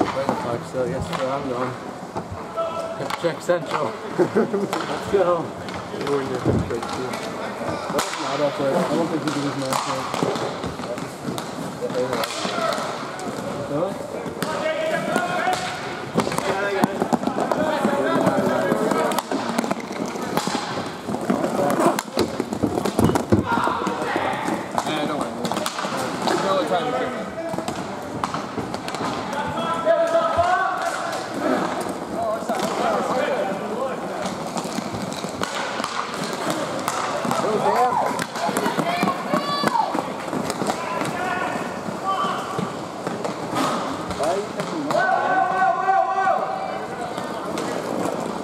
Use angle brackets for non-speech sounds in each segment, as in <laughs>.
The so yes, sir, I'm going. Check Central. Let's go. You were in your great too. No, that's right. I don't think did his match right. Really? Nah, don't worry. Me.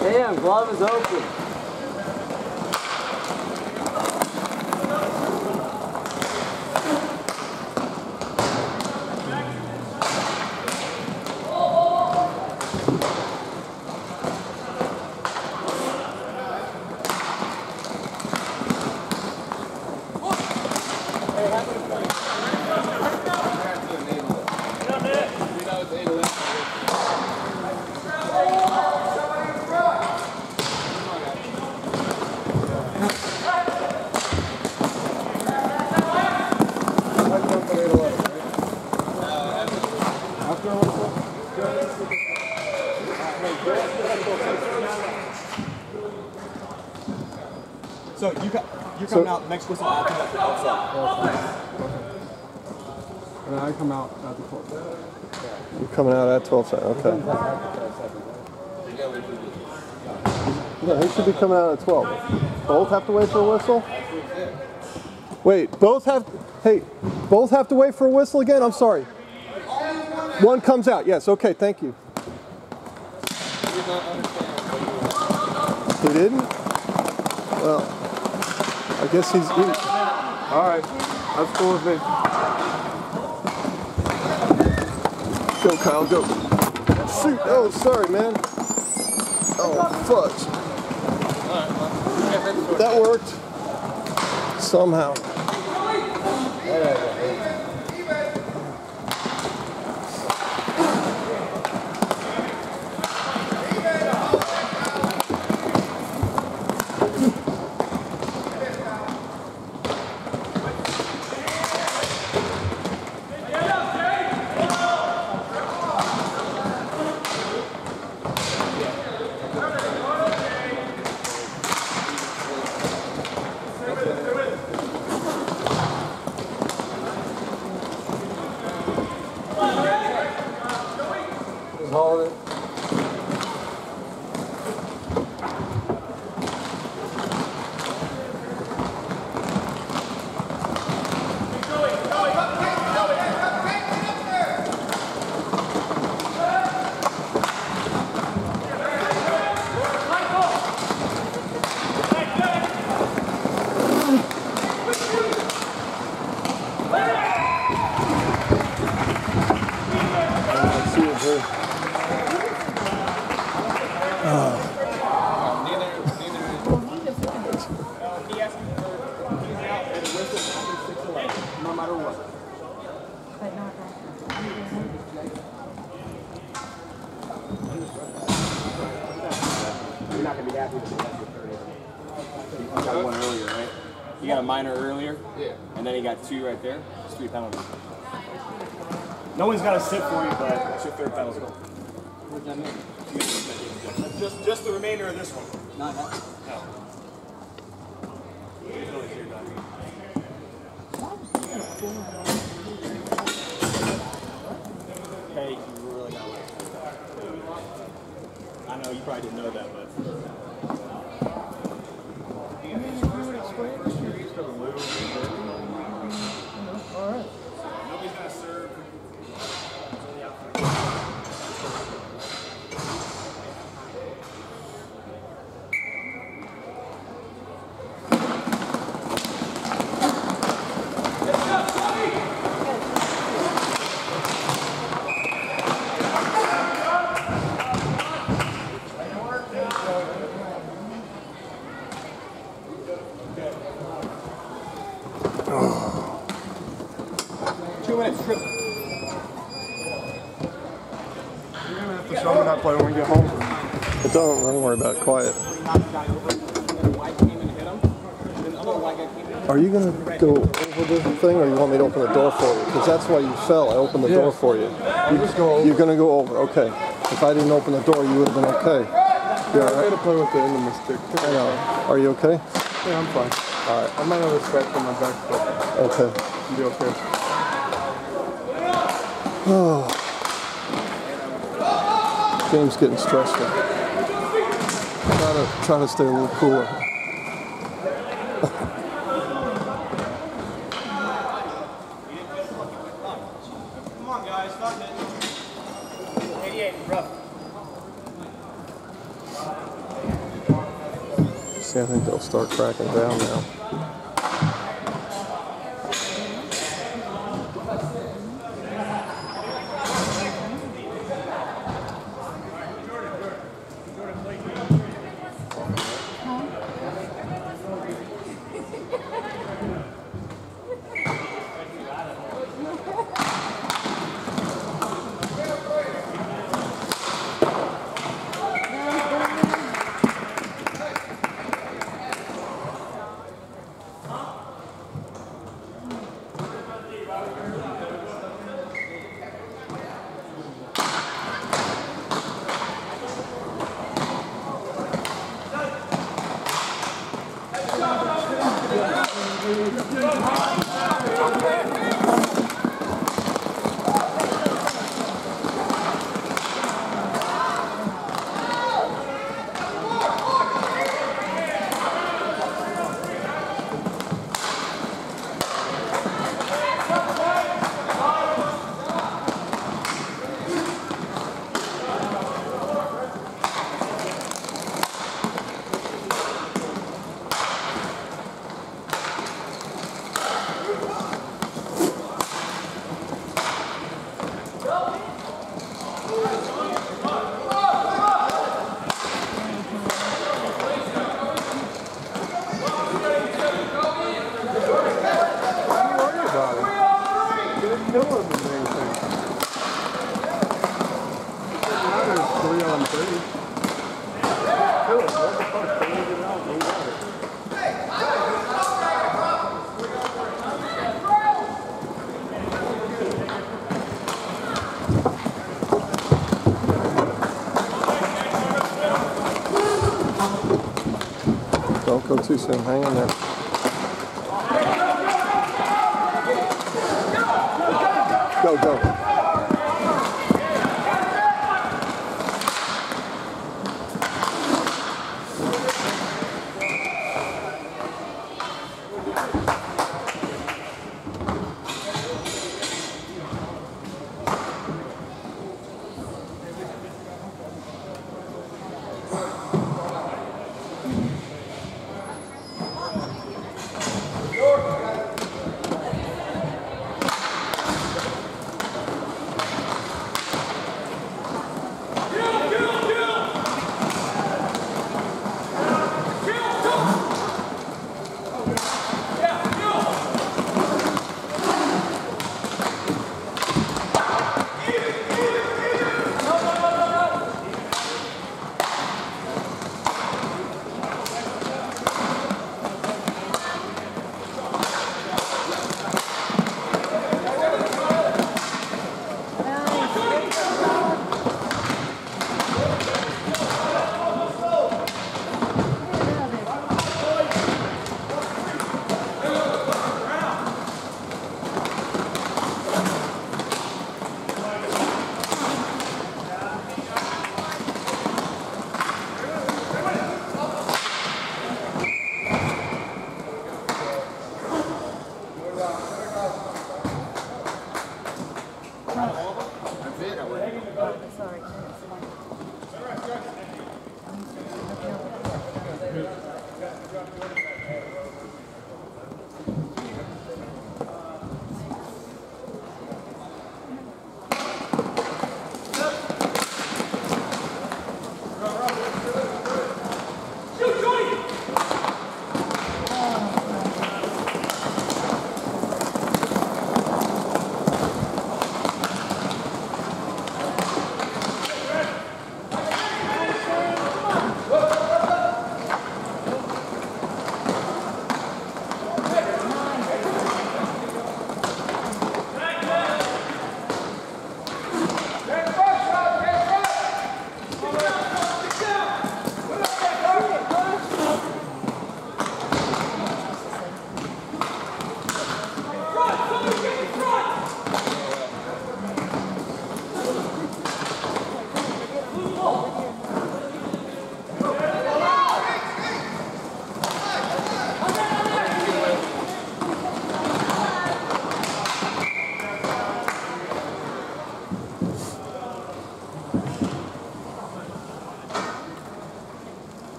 Damn, glove is open. After a whistle? So you co- you're So- coming out next whistle after that outside. And I come out at the 12. You're coming out at 12 side. Okay. Yeah, he should be coming out at 12. Both have to wait for a whistle? Wait, both have, hey, both have to wait for a whistle again? I'm sorry. One comes out. Yes, okay, thank you. He didn't? Well, I guess he's, he, All right. That's cool with me. Go, Kyle, go. Shoot. Oh, sorry, man. Oh, fudge. That worked. Somehow. You got one earlier, right? You got a minor earlier, Yeah. and then you got two right there. It's three penalties. No one's got a sit for you, but that's your third penalty. Just, just the remainder of this one. Not No. Here, done. Hey, you really got I know you probably didn't know that, but. Two minutes, trip. show me that play when we get home. But don't, don't worry about it. Quiet. Are you gonna go over the thing, or you want me to open the door for you? Because that's why you fell. I opened the door for you. You just go over. You're gonna go over. Okay. If I didn't open the door, you would have been okay. Yeah, I had to play with the end of my stick. I know. Are you okay? Yeah, I'm fine. All right. I might have a scratch on my back, but Okay. I'll be okay. <sighs> Game's getting stressful. Try to try to stay a little cooler. Come on, guys, stop it. 88, rough. <laughs> See, I think they'll start cracking down now. Go too soon. Hang in there. Go, go.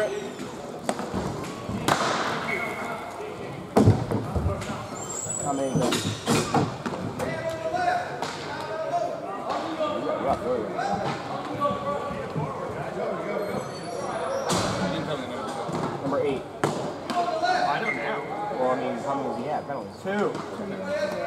trip. I mean. Number eight. I don't know. Well, I mean, how many does he have? Penalties. Two.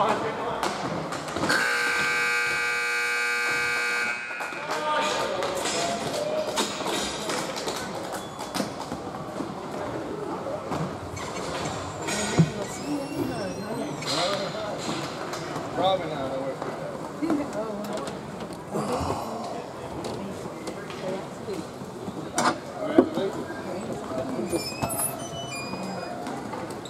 behind you.